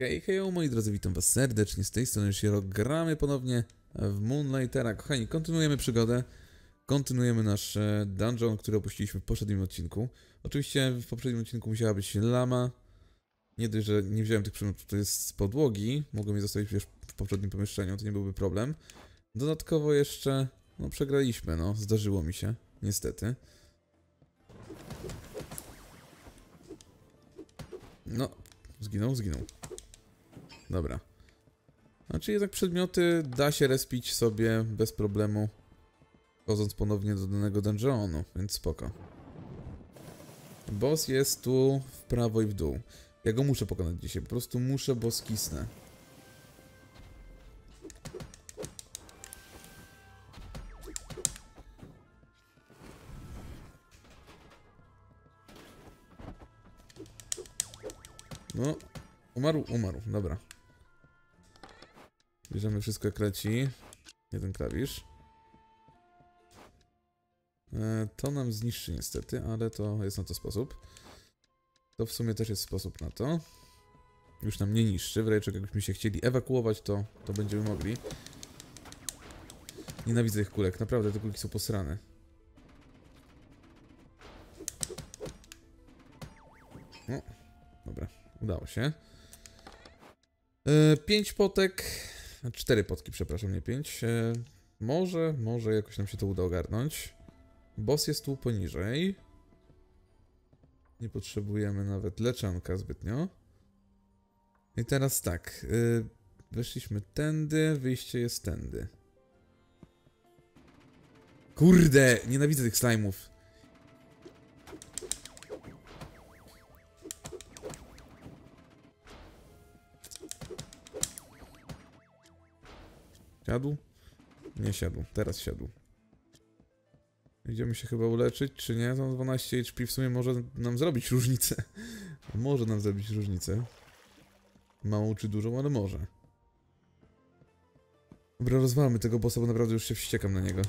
Hej, hej, moi drodzy, witam was serdecznie z tej strony Shiro. Gramy ponownie w Moonlightera. Kochani, kontynuujemy przygodę. Kontynuujemy nasz dungeon, który opuściliśmy w poprzednim odcinku. Oczywiście w poprzednim odcinku musiała być lama. Nie dość, że nie wziąłem tych przedmiotów, to jest z podłogi. Mogłem je zostawić przecież w poprzednim pomieszczeniu, to nie byłby problem. Dodatkowo jeszcze, no przegraliśmy, no, zdarzyło mi się, niestety. No, zginął, zginął. Dobra. Znaczy jednak przedmioty da się respić sobie bez problemu, wchodząc ponownie do danego dungeonu, więc spoko. Boss jest tu w prawo i w dół. Ja go muszę pokonać dzisiaj, po prostu muszę, bo skisnę. No, umarł, umarł, dobra. Bierzemy wszystko jak. Jeden klawisz. E, to nam zniszczy niestety, ale to jest na to sposób. To w sumie też jest sposób na to. Już nam nie niszczy, w razie czego jakbyśmy się chcieli ewakuować, to, to będziemy mogli. Nienawidzę tych kulek, naprawdę te kulki są posrane. O, dobra, udało się. E, pięć potek, cztery potki, przepraszam, nie pięć. E, może, może jakoś nam się to uda ogarnąć. Boss jest tu poniżej. Nie potrzebujemy nawet leczanka zbytnio. I teraz tak. Yy, weszliśmy tędy, wyjście jest tędy. Kurde, nienawidzę tych slime'ów. Siadł? Nie siadł, teraz siadł. Idziemy się chyba uleczyć, czy nie? To 12 HP w sumie może nam zrobić różnicę. może nam zrobić różnicę. Małą czy dużą, ale może. Dobra, rozwalmy tego bossa, bo naprawdę już się wściekam na niego.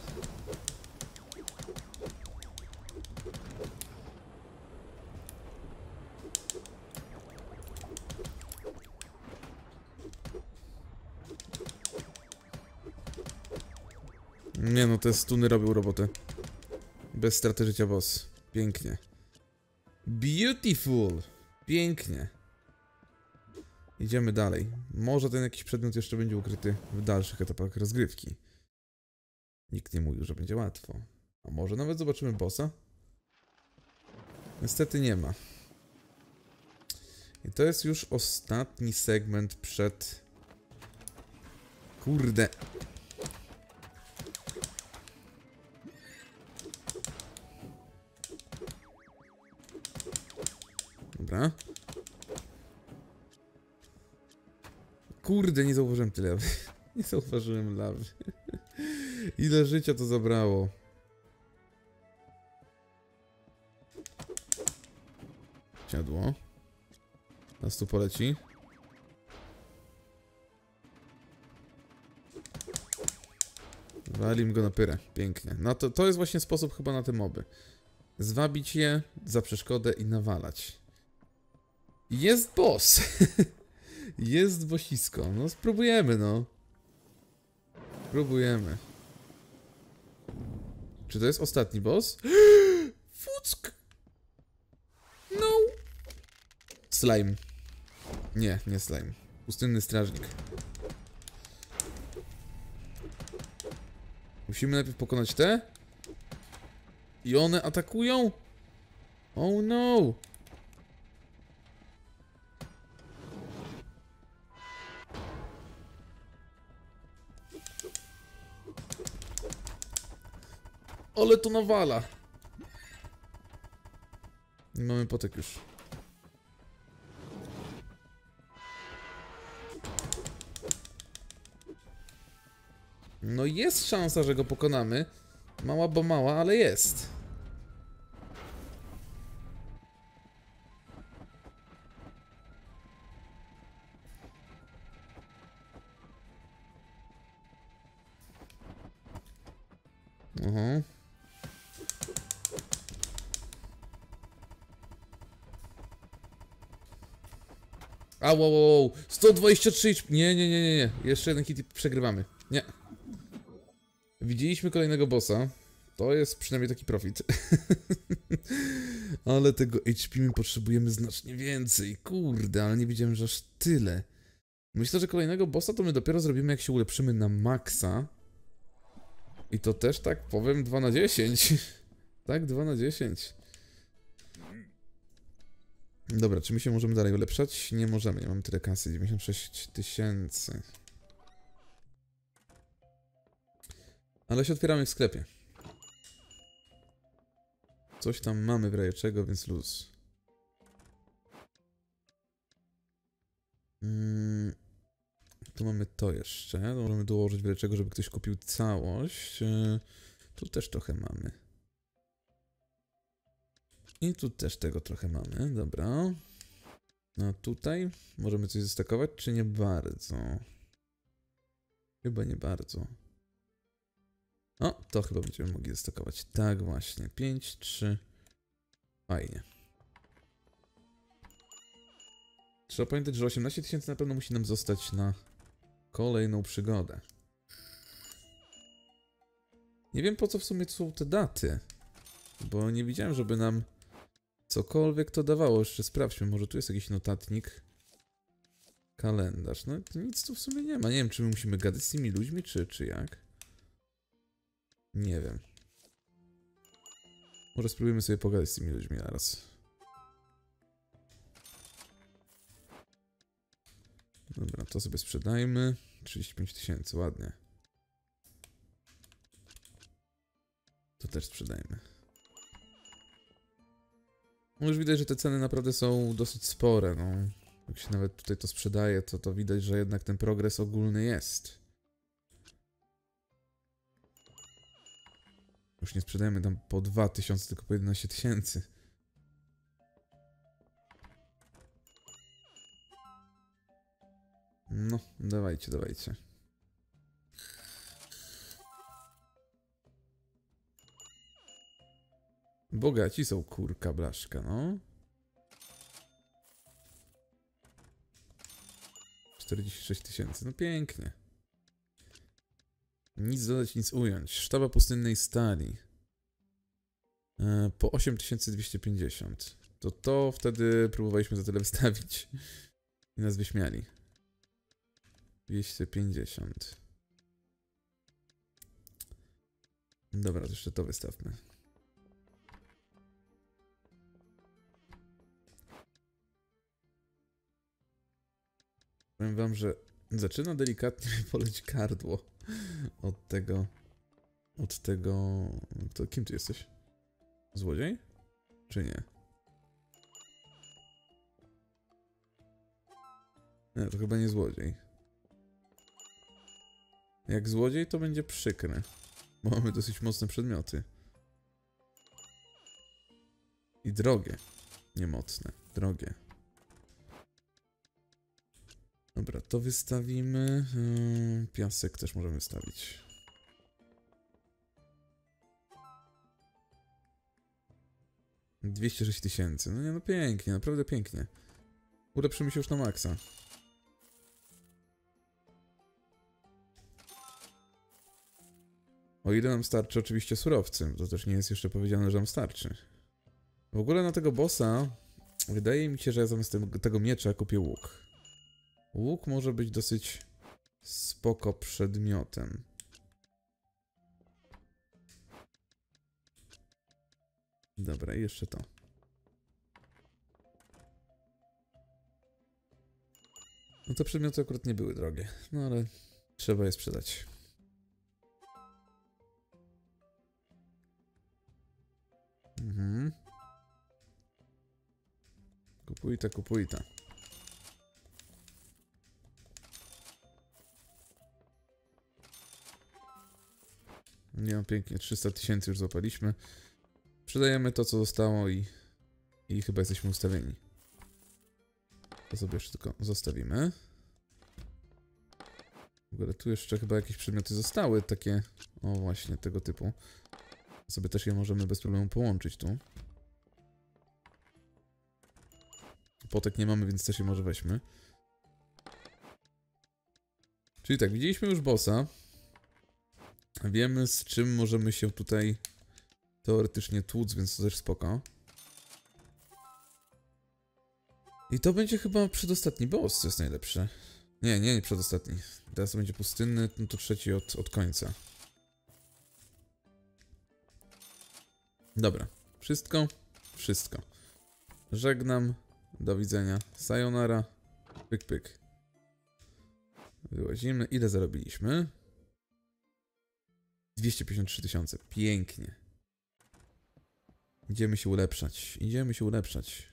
Nie no, te stuny robią robotę. Bez straty życia boss. Pięknie. Beautiful. Pięknie. Idziemy dalej. Może ten jakiś przedmiot jeszcze będzie ukryty w dalszych etapach rozgrywki. Nikt nie mówił, że będzie łatwo. A może nawet zobaczymy bossa? Niestety nie ma. I to jest już ostatni segment przed... Kurde. Kurde, nie zauważyłem tyle. Nie zauważyłem lawy. Ile życia to zabrało. Siadło. Nas tu poleci. Walim go na pyrę. Pięknie. No to, to jest właśnie sposób chyba na te moby. Zwabić je za przeszkodę i nawalać. Jest boss. Jest bossisko. No spróbujemy, no. Spróbujemy. Czy to jest ostatni boss? Fuck! No! Slime. Nie, nie slime. Pustynny strażnik. Musimy najpierw pokonać te. I one atakują? Oh no! Ale to nawala. I mamy potek już. No jest szansa, że go pokonamy. Mała, bo mała, ale jest. Wow, wow, wow. 123. Nie, nie, nie, nie, nie. Jeszcze jeden hit i przegrywamy. Nie. Widzieliśmy kolejnego bossa. To jest przynajmniej taki profit. ale tego HP my potrzebujemy znacznie więcej. Kurde, ale nie wiedziałem, że aż tyle. Myślę, że kolejnego bossa to my dopiero zrobimy, jak się ulepszymy na maksa. I to też tak powiem 2 na 10. tak, 2 na 10. Dobra, czy my się możemy dalej ulepszać? Nie możemy, nie mam tyle kasy. 96 tysięcy. Ale się otwieramy w sklepie. Coś tam mamy w razie więc luz. Mm, tu mamy to jeszcze. Możemy dołożyć wiele czego, żeby ktoś kupił całość. E, Tu też trochę mamy. I tu też tego trochę mamy, dobra. No tutaj możemy coś zestakować, czy nie bardzo? Chyba nie bardzo. O, to chyba będziemy mogli zestakować. Tak właśnie. 5, 3. Fajnie. Trzeba pamiętać, że 18 tysięcy na pewno musi nam zostać na kolejną przygodę. Nie wiem po co w sumie są te daty. Bo nie widziałem, żeby nam cokolwiek to dawało. Jeszcze sprawdźmy, może tu jest jakiś notatnik. Kalendarz. No nic tu w sumie nie ma. Nie wiem, czy my musimy gadać z tymi ludźmi, czy, czy jak. Nie wiem. Może spróbujemy sobie pogadać z tymi ludźmi naraz. Dobra, to sobie sprzedajmy. 35 tysięcy, ładnie. To też sprzedajmy. No już widać, że te ceny naprawdę są dosyć spore, no. Jak się nawet tutaj to sprzedaje, to to widać, że jednak ten progres ogólny jest. Już nie sprzedajemy tam po 2000, tylko po 11 tysięcy. No, dawajcie, dawajcie. Bogaci są kurka blaszka, no. 46 tysięcy, no pięknie. Nic dodać, nic ująć. Sztaba pustynnej stali. E, po 8250. To to wtedy próbowaliśmy za tyle wystawić. I nas wyśmiali. 250. Dobra, to jeszcze to wystawmy. Powiem wam, że zaczyna delikatnie mi boleć gardło od tego... Od tego... To kim ty jesteś? Złodziej? Czy nie? Nie, to chyba nie złodziej. Jak złodziej to będzie przykre. Bo mamy dosyć mocne przedmioty. I drogie. Nie mocne, drogie. Dobra, to wystawimy. Yy, Piasek też możemy wystawić. Dwieście sześć tysięcy. No nie, no pięknie, naprawdę pięknie. Ulepszymy się już na maksa. O ile nam starczy oczywiście surowcy, to też nie jest jeszcze powiedziane, że nam starczy. W ogóle na tego bossa wydaje mi się, że ja zamiast tego miecza kupię łuk. Łuk może być dosyć spoko przedmiotem. Dobra, jeszcze to. No te przedmioty akurat nie były drogie, no ale trzeba je sprzedać. Mhm. Kupuj ta, kupuj ta. Nie pięknie, 300 tysięcy już złapaliśmy. Sprzedajemy to, co zostało i, i chyba jesteśmy ustawieni. To sobie jeszcze tylko zostawimy. W ogóle tu jeszcze chyba jakieś przedmioty zostały, takie, o właśnie, tego typu. Sobie też je możemy bez problemu połączyć tu. Potek nie mamy, więc też je może weźmy. Czyli tak, widzieliśmy już bossa. Wiemy z czym możemy się tutaj teoretycznie tłuc, więc to też spoko. I to będzie chyba przedostatni boss, co jest najlepsze. Nie, nie, nie przedostatni. Teraz będzie pustynny, no to trzeci od, od końca. Dobra. Wszystko? Wszystko. Żegnam. Do widzenia. Sayonara. Pyk, pyk. Wyłazimy. Ile zarobiliśmy? 253 tysiące. Pięknie. Idziemy się ulepszać. Idziemy się ulepszać.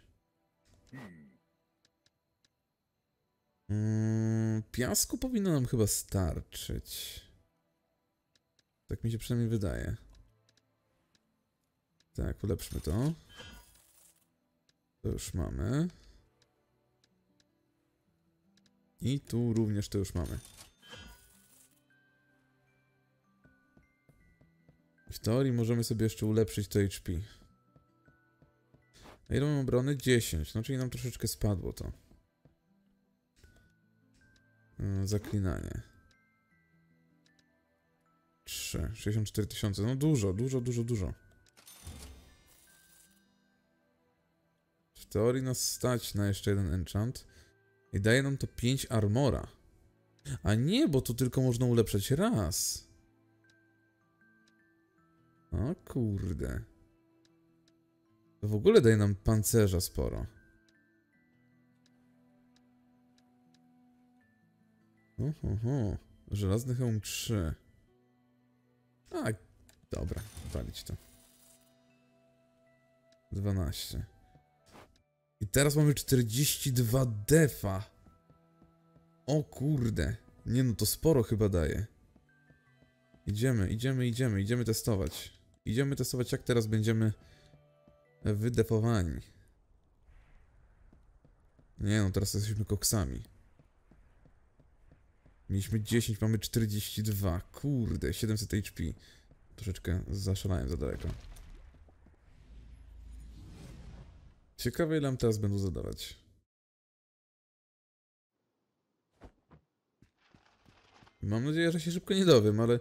Mm, piasku powinno nam chyba starczyć. Tak mi się przynajmniej wydaje. Tak, ulepszmy to. To już mamy. I tu również to już mamy. W teorii możemy sobie jeszcze ulepszyć to HP. A ile mam obrony? 10. No czyli nam troszeczkę spadło to. Yy, Zaklinanie. 3. 64 tysiące. No dużo, dużo, dużo, dużo. W teorii nas stać na jeszcze jeden enchant. I daje nam to 5 armora. A nie, bo tu tylko można ulepszać raz. O kurde. To w ogóle daje nam pancerza sporo. Oho, żelazny hełm 3. A, dobra, walić to. 12. I teraz mamy 42 defa. O kurde. Nie no, to sporo chyba daje. Idziemy, idziemy, idziemy, idziemy testować. Idziemy testować, jak teraz będziemy wydefowani. Nie no, teraz jesteśmy koksami. Mieliśmy 10, mamy 42. Kurde, 700 HP. Troszeczkę zaszalałem za daleko. Ciekawe ile nam teraz będą zadawać. Mam nadzieję, że się szybko nie dowiem, ale...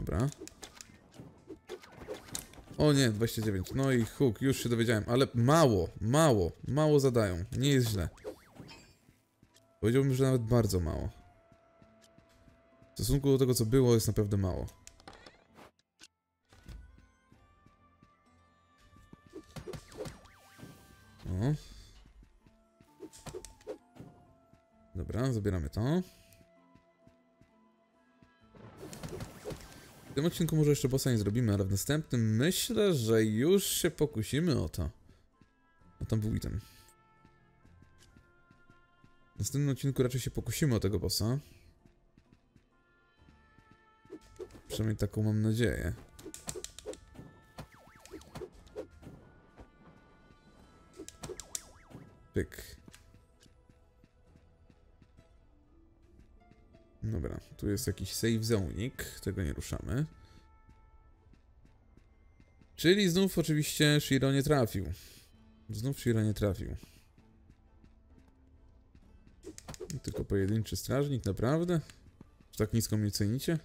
Dobra. O nie, 29. No i huk, już się dowiedziałem, ale mało, mało, mało zadają. Nie jest źle. Powiedziałbym, że nawet bardzo mało. W stosunku do tego, co było, jest naprawdę mało. O. Dobra, zabieramy to. W tym odcinku może jeszcze bossa nie zrobimy, ale w następnym myślę, że już się pokusimy o to. A tam był item. W następnym odcinku raczej się pokusimy o tego bossa. Przynajmniej taką mam nadzieję. Pyk. Dobra, tu jest jakiś save zonik, tego nie ruszamy. Czyli znów oczywiście Shiro nie trafił. Znów Shiro nie trafił. Tylko pojedynczy strażnik, naprawdę? Czy tak nisko mnie cenicie?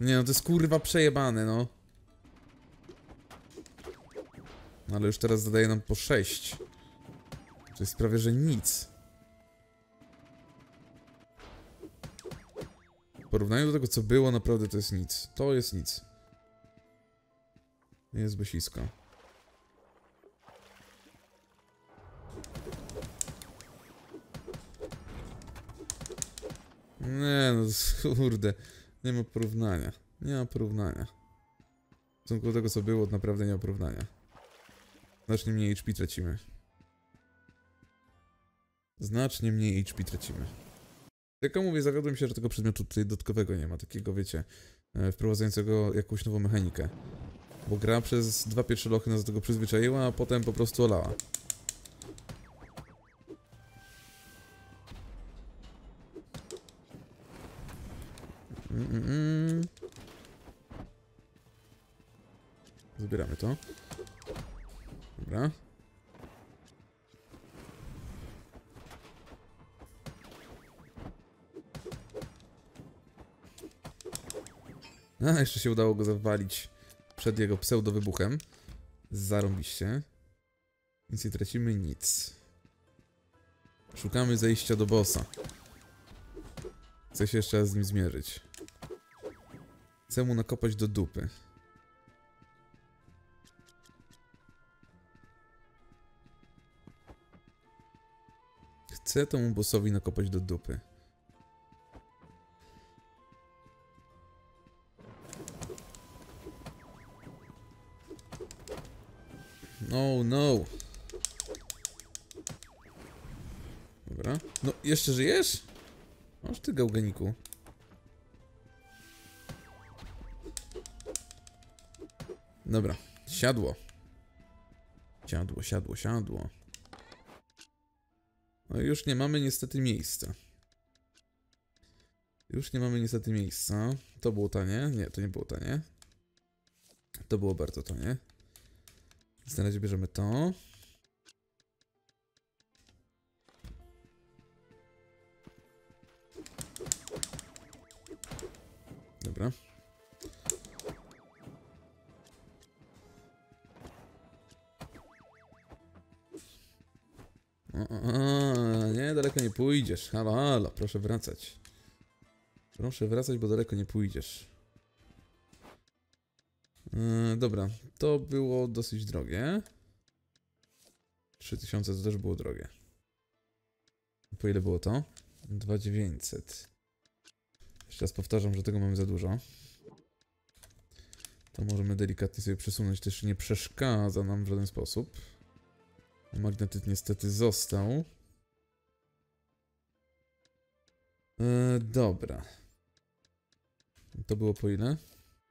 Nie no, to jest kurwa przejebane, no. No ale już teraz zadaje nam po 6. To jest prawie, że nic. Porównaniu do tego, co było, naprawdę to jest nic. To jest nic. Jest besisko. Nie no, kurde. Nie ma porównania. Nie ma porównania. W stosunku do tego, co było, naprawdę nie ma porównania. Znacznie mniej HP tracimy. Znacznie mniej HP tracimy. Tylko mówię, zawiodłem się, że tego przedmiotu tutaj dodatkowego nie ma, takiego wiecie, e, wprowadzającego jakąś nową mechanikę. Bo gra przez dwa pierwsze lochy nas do tego przyzwyczaiła, a potem po prostu olała. Mm, mm, mm. Zbieramy to. Dobra. A, jeszcze się udało go zawalić przed jego pseudowybuchem. Zarąbiście. Nic nie tracimy, nic. Szukamy zejścia do bossa. Chcę się jeszcze raz z nim zmierzyć. Chcę mu nakopać do dupy. Chcę temu bossowi nakopać do dupy. No, no. Dobra. No, jeszcze żyjesz? Masz ty, gałganiku. Dobra, siadło. Siadło, siadło, siadło. No już nie mamy niestety miejsca. Już nie mamy niestety miejsca. To było tanie? Nie, to nie było tanie. To było bardzo tanie. Więc na razie bierzemy to. Dobra. O, o, o, nie, daleko nie pójdziesz. Halo, halo, proszę wracać. Proszę wracać, bo daleko nie pójdziesz. Yy, dobra, to było dosyć drogie. 3000 to też było drogie. Po ile było to? 2900. Jeszcze raz powtarzam, że tego mamy za dużo. To możemy delikatnie sobie przesunąć, też nie przeszkadza nam w żaden sposób. Magnetyt niestety został. E, dobra. To było po ile?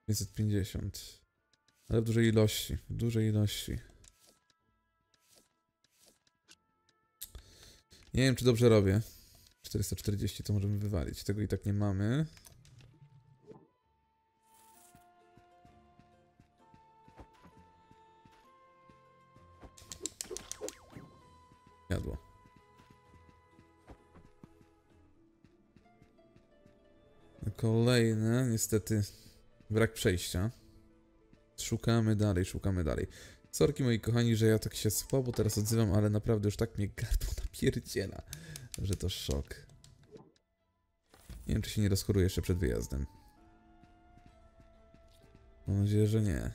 550. Ale w dużej ilości. W dużej ilości. Nie wiem, czy dobrze robię. 440 to możemy wywalić. Tego i tak nie mamy. Jadło. Kolejne, niestety, brak przejścia. Szukamy dalej, szukamy dalej. Sorki moi kochani, że ja tak się słabo teraz odzywam, ale naprawdę już tak mnie gardło napierdziela, że to szok. Nie wiem, czy się nie rozchoruję jeszcze przed wyjazdem. Mam nadzieję, że nie.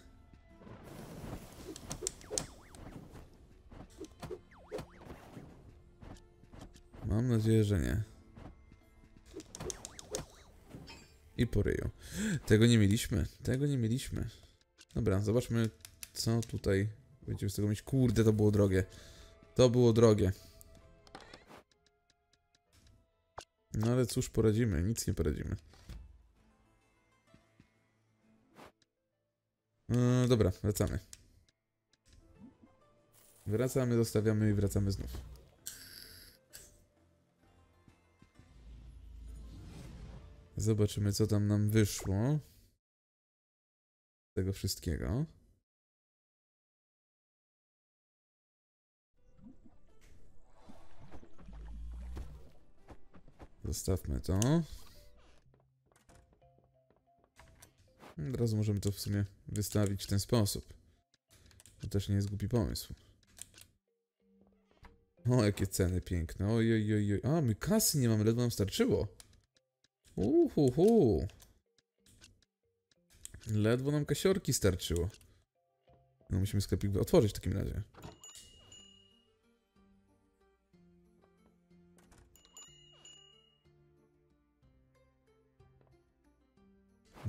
Mam nadzieję, że nie. I po ryju. Tego nie mieliśmy. Tego nie mieliśmy. Dobra, zobaczmy, co tutaj będziemy z tego mieć. Kurde, to było drogie. To było drogie. No ale cóż poradzimy? Nic nie poradzimy. Yy, dobra, wracamy. Wracamy, zostawiamy i wracamy znów. Zobaczymy, co tam nam wyszło. Tego wszystkiego. Zostawmy to. Od razu możemy to w sumie wystawić w ten sposób. To też nie jest głupi pomysł. O, jakie ceny piękne. Oj, oj, oj, oj. A, my kasy nie mamy, ledwo nam starczyło. Uhuhu. Ledwo nam kasiorki starczyło. No musimy sklepik otworzyć w takim razie.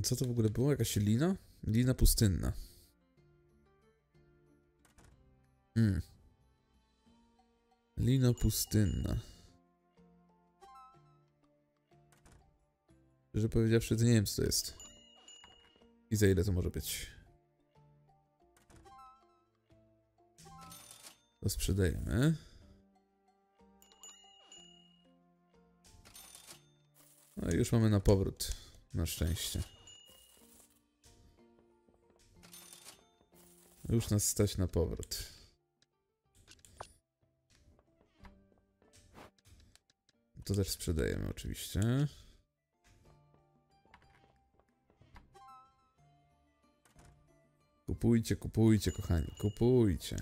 Co to w ogóle było? Jakaś lina? Lina pustynna. Hmm. Lina pustynna. Że powiedziawszy, to nie wiem co to jest. I za ile to może być. To sprzedajemy. No i już mamy na powrót. Na szczęście. Już nas stać na powrót. To też sprzedajemy oczywiście. Kupujcie, kupujcie, kochani, kupujcie.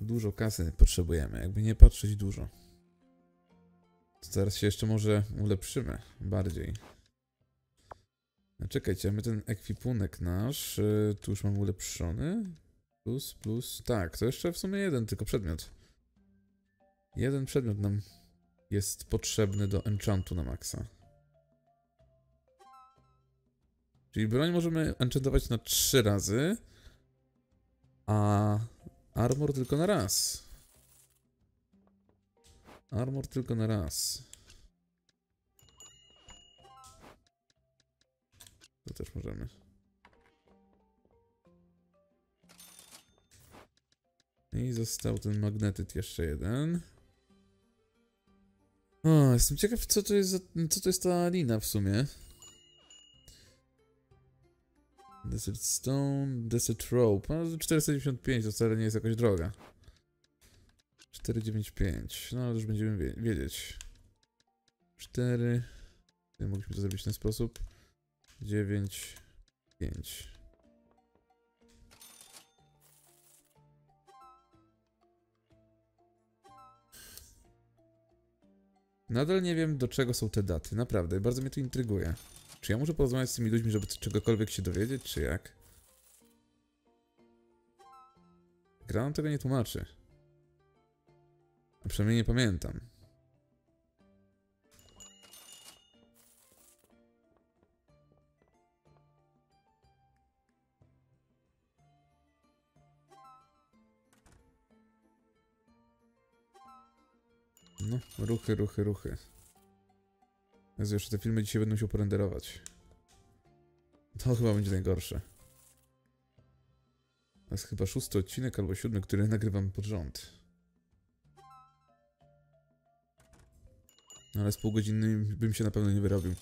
Dużo kasy potrzebujemy, jakby nie patrzeć dużo. To teraz się jeszcze może ulepszymy bardziej. No Czekajcie, my ten ekwipunek nasz, y, tu już mamy ulepszony. Plus, plus, tak, to jeszcze w sumie jeden tylko przedmiot. Jeden przedmiot nam jest potrzebny do enchantu na maksa. Czyli broń możemy enchantować na trzy razy, a armor tylko na raz. Armor tylko na raz. To też możemy. I został ten magnetyt jeszcze jeden. O, jestem ciekaw, co to jest, za, co to jest ta lina w sumie. Desert Stone, Desert Rope. No, 495 to wcale nie jest jakoś droga. 495. No, już będziemy wie wiedzieć. 4. Mogliśmy to zrobić w ten sposób. 9, 5. Nadal nie wiem, do czego są te daty. Naprawdę, bardzo mnie to intryguje. Czy ja muszę porozmawiać z tymi ludźmi, żeby czegokolwiek się dowiedzieć, czy jak? Gra nam tego nie tłumaczy. A przynajmniej nie pamiętam. No, ruchy, ruchy, ruchy. Jezu, jeszcze te filmy dzisiaj będą się porenderować. To chyba będzie najgorsze. To jest chyba szósty odcinek albo siódmy, który nagrywam pod rząd. Ale z pół godziny bym się na pewno nie wyrobił.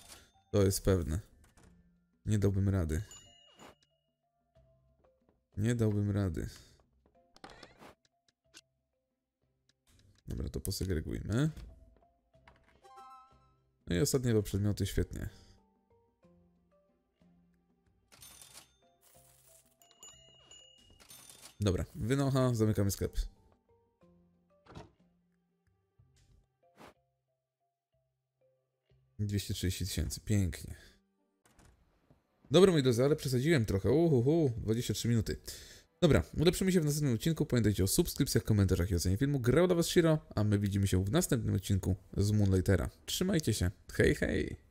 To jest pewne. Nie dałbym rady. Nie dałbym rady. Dobra, to posegregujmy. No i ostatnie dwa przedmioty, świetnie. Dobra, wynocha, zamykamy sklep. Dwieście trzydzieści tysięcy, pięknie. Dobra, moi drodzy, ale przesadziłem trochę. Uhuhu, 23 minuty. Dobra, ulepszymy się w następnym odcinku. Pamiętajcie o subskrypcjach, komentarzach i ocenie filmu. Grał dla Was Shiro, a my widzimy się w następnym odcinku z Moonlightera. Trzymajcie się. Hej, hej!